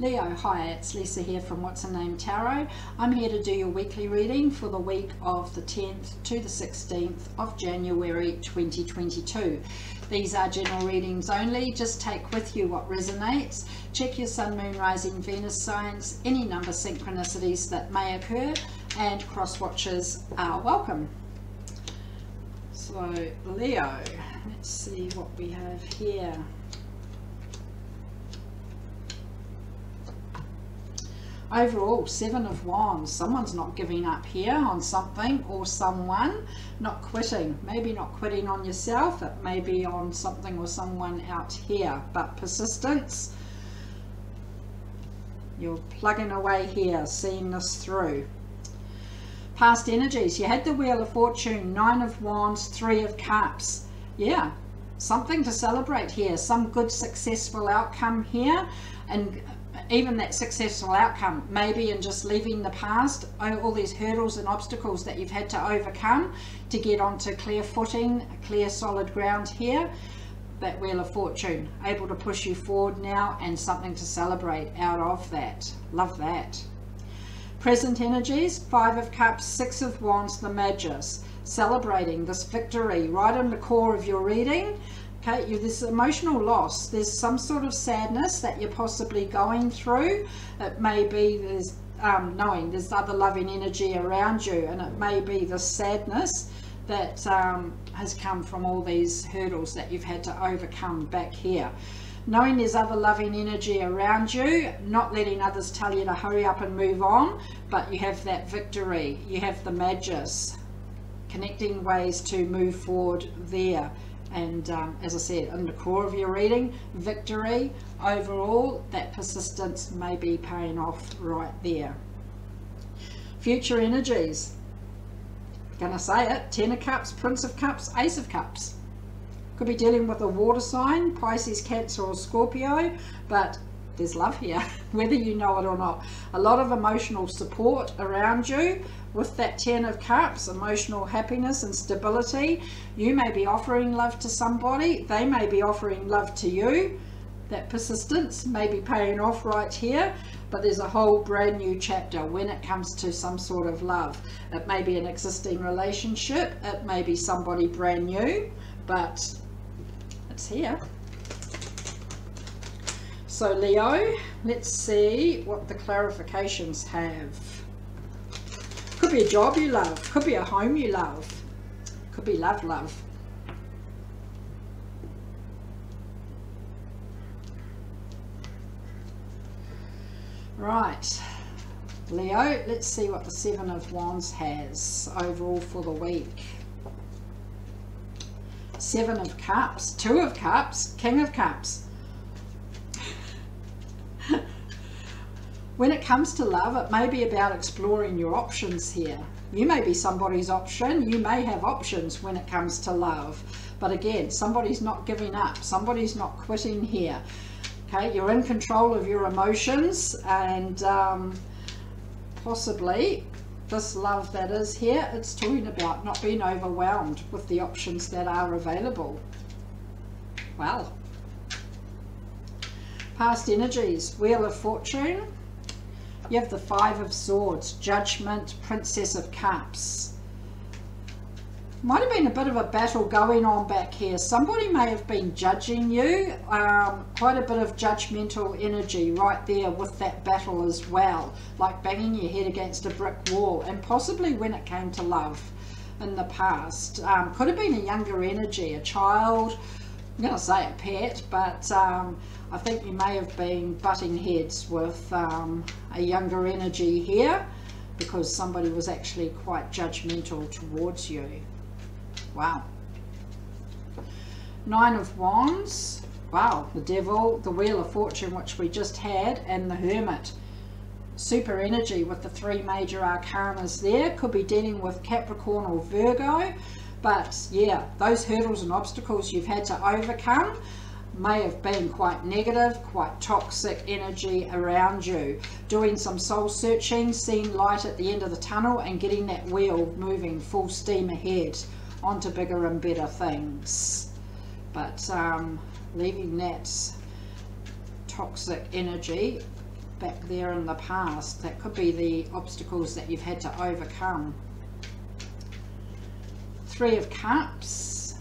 Leo, hi, it's Lisa here from What's Her Name Tarot. I'm here to do your weekly reading for the week of the 10th to the 16th of January 2022. These are general readings only, just take with you what resonates. Check your Sun, Moon, Rising, Venus signs, any number synchronicities that may occur, and cross watches are welcome. So, Leo, let's see what we have here. Overall seven of wands. Someone's not giving up here on something or someone not quitting. Maybe not quitting on yourself it may be on something or someone out here. But persistence you're plugging away here seeing this through. Past energies. You had the wheel of fortune nine of wands three of cups. Yeah something to celebrate here some good successful outcome here. And even that successful outcome, maybe in just leaving the past, all these hurdles and obstacles that you've had to overcome to get onto clear footing, clear solid ground here, that Wheel of Fortune, able to push you forward now and something to celebrate out of that. Love that. Present energies, Five of Cups, Six of Wands, the Magus, celebrating this victory right in the core of your reading okay you this emotional loss there's some sort of sadness that you're possibly going through. It may be there's um, knowing there's other loving energy around you and it may be the sadness that um, has come from all these hurdles that you've had to overcome back here. Knowing there's other loving energy around you not letting others tell you to hurry up and move on but you have that victory you have the magus connecting ways to move forward there and um, as I said in the core of your reading victory overall that persistence may be paying off right there. Future energies. Gonna say it ten of cups prince of cups ace of cups. Could be dealing with a water sign Pisces cancer or Scorpio but there's love here whether you know it or not. A lot of emotional support around you with that ten of cups emotional happiness and stability. You may be offering love to somebody they may be offering love to you. That persistence may be paying off right here but there's a whole brand new chapter when it comes to some sort of love. It may be an existing relationship it may be somebody brand new but it's here so Leo, let's see what the clarifications have. Could be a job you love, could be a home you love, could be love, love. Right, Leo, let's see what the Seven of Wands has overall for the week. Seven of Cups, Two of Cups, King of Cups. When it comes to love, it may be about exploring your options here. You may be somebody's option. You may have options when it comes to love. But again, somebody's not giving up. Somebody's not quitting here. Okay, you're in control of your emotions and um, possibly this love that is here, it's talking about not being overwhelmed with the options that are available. Well, Past energies, Wheel of Fortune. You have the Five of Swords, Judgment, Princess of Cups. Might have been a bit of a battle going on back here. Somebody may have been judging you. Um, quite a bit of judgmental energy right there with that battle as well. Like banging your head against a brick wall. And possibly when it came to love in the past. Um, could have been a younger energy, a child, I'm going to say a pet, but um, I think you may have been butting heads with um, a younger energy here because somebody was actually quite judgmental towards you. Wow. Nine of Wands. Wow, the Devil, the Wheel of Fortune, which we just had, and the Hermit. Super energy with the three major arcanas there. Could be dealing with Capricorn or Virgo. But yeah, those hurdles and obstacles you've had to overcome may have been quite negative, quite toxic energy around you. Doing some soul searching, seeing light at the end of the tunnel and getting that wheel moving full steam ahead onto bigger and better things. But um, leaving that toxic energy back there in the past. That could be the obstacles that you've had to overcome. Three of Cups.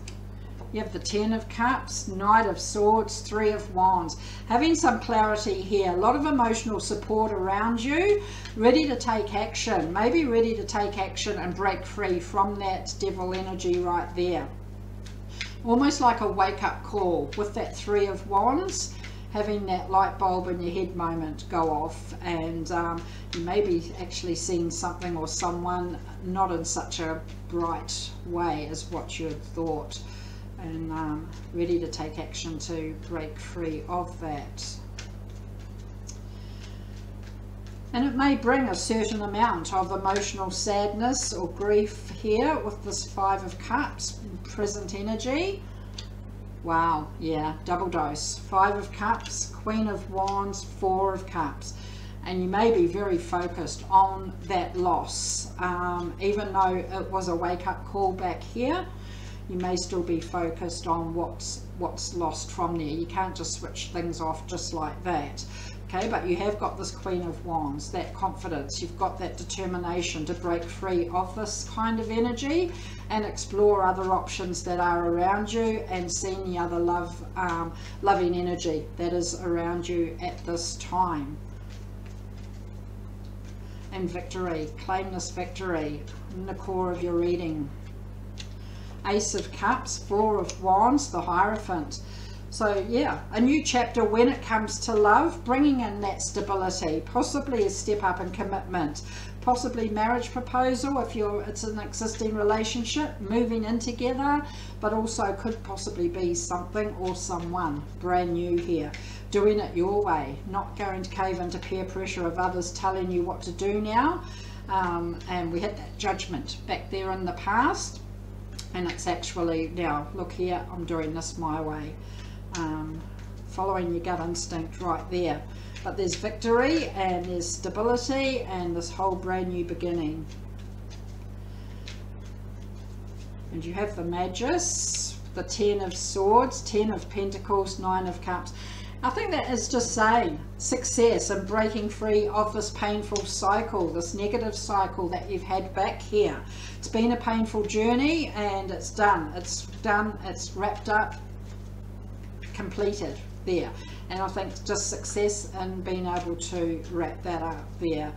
You have the Ten of Cups, Knight of Swords, Three of Wands. Having some clarity here, a lot of emotional support around you, ready to take action, maybe ready to take action and break free from that devil energy right there. Almost like a wake-up call with that Three of Wands having that light bulb in your head moment go off and um, you may be actually seeing something or someone not in such a bright way as what you had thought and um, ready to take action to break free of that. And it may bring a certain amount of emotional sadness or grief here with this Five of Cups, present energy. Wow, yeah, double dose. Five of Cups, Queen of Wands, Four of Cups. And you may be very focused on that loss. Um, even though it was a wake-up call back here, you may still be focused on what's what's lost from there. You can't just switch things off just like that okay? But you have got this queen of wands that confidence. You've got that determination to break free of this kind of energy and explore other options that are around you and see the other love um, loving energy that is around you at this time. And victory. Claim this victory in the core of your reading. Ace of cups four of wands the hierophant so yeah, a new chapter when it comes to love, bringing in that stability, possibly a step up in commitment, possibly marriage proposal if you're it's an existing relationship, moving in together, but also could possibly be something or someone brand new here, doing it your way, not going to cave into peer pressure of others telling you what to do now. Um, and we had that judgment back there in the past and it's actually now look here I'm doing this my way um, following your gut instinct right there. But there's victory and there's stability and this whole brand new beginning. And you have the Magus, the Ten of Swords, Ten of Pentacles, Nine of Cups. I think that is just saying success and breaking free of this painful cycle, this negative cycle that you've had back here. It's been a painful journey and it's done. It's done. It's wrapped up completed there. And I think just success in being able to wrap that up there.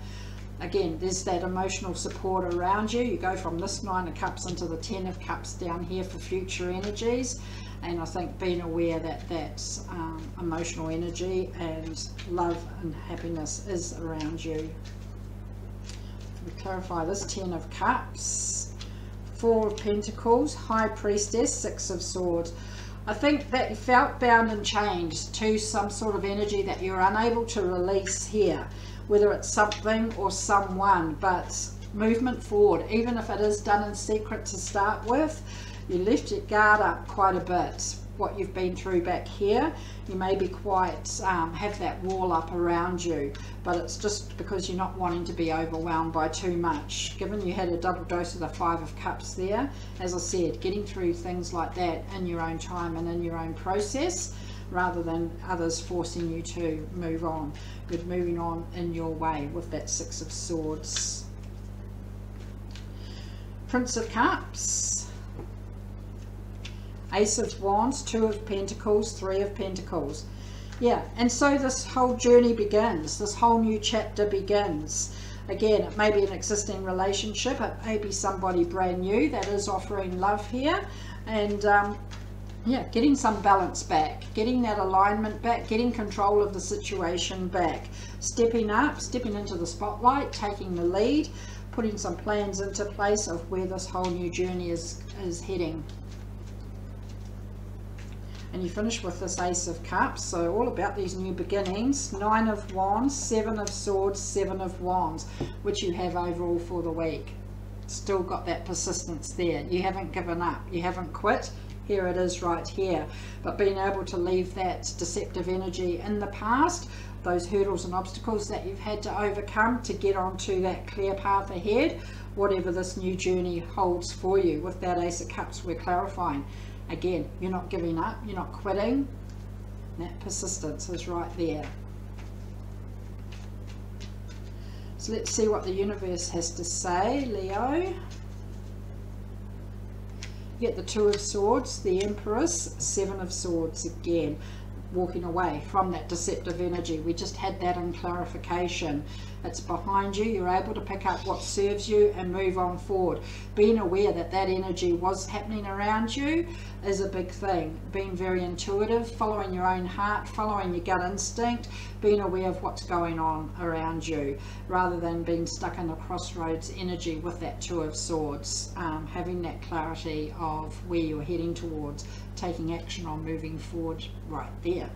Again there's that emotional support around you. You go from this nine of cups into the ten of cups down here for future energies. And I think being aware that that um, emotional energy and love and happiness is around you. We clarify this ten of cups four of pentacles high priestess six of swords I think that you felt bound and chained to some sort of energy that you're unable to release here, whether it's something or someone, but movement forward, even if it is done in secret to start with, you lift your guard up quite a bit what you've been through back here. You may be quite um, have that wall up around you but it's just because you're not wanting to be overwhelmed by too much. Given you had a double dose of the five of cups there as I said getting through things like that in your own time and in your own process rather than others forcing you to move on. Good moving on in your way with that six of swords. Prince of Cups Ace of Wands, Two of Pentacles, Three of Pentacles. Yeah, and so this whole journey begins. This whole new chapter begins. Again, it may be an existing relationship. It may be somebody brand new that is offering love here. And um, yeah, getting some balance back, getting that alignment back, getting control of the situation back, stepping up, stepping into the spotlight, taking the lead, putting some plans into place of where this whole new journey is, is heading and you finish with this ace of cups. So all about these new beginnings. Nine of wands seven of swords seven of wands which you have overall for the week. Still got that persistence there. You haven't given up. You haven't quit. Here it is right here. But being able to leave that deceptive energy in the past those hurdles and obstacles that you've had to overcome to get onto that clear path ahead whatever this new journey holds for you. With that ace of cups we're clarifying Again, you're not giving up, you're not quitting. That persistence is right there. So let's see what the universe has to say, Leo. Get the Two of Swords, the Empress, Seven of Swords again, walking away from that deceptive energy. We just had that in clarification. It's behind you. You're able to pick up what serves you and move on forward. Being aware that that energy was happening around you is a big thing. Being very intuitive, following your own heart, following your gut instinct, being aware of what's going on around you rather than being stuck in the crossroads energy with that Two of Swords. Um, having that clarity of where you're heading towards, taking action on moving forward right there.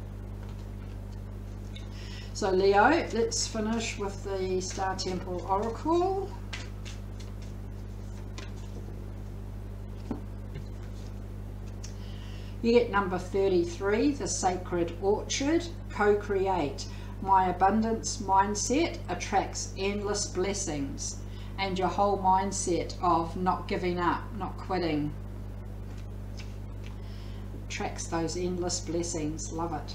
So Leo, let's finish with the Star Temple Oracle. You get number 33, the Sacred Orchard, co-create. My abundance mindset attracts endless blessings and your whole mindset of not giving up, not quitting, attracts those endless blessings. Love it.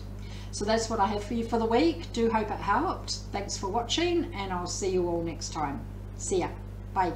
So that's what I have for you for the week. Do hope it helped. Thanks for watching and I'll see you all next time. See ya. Bye.